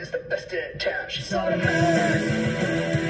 is the best in town. She's on a.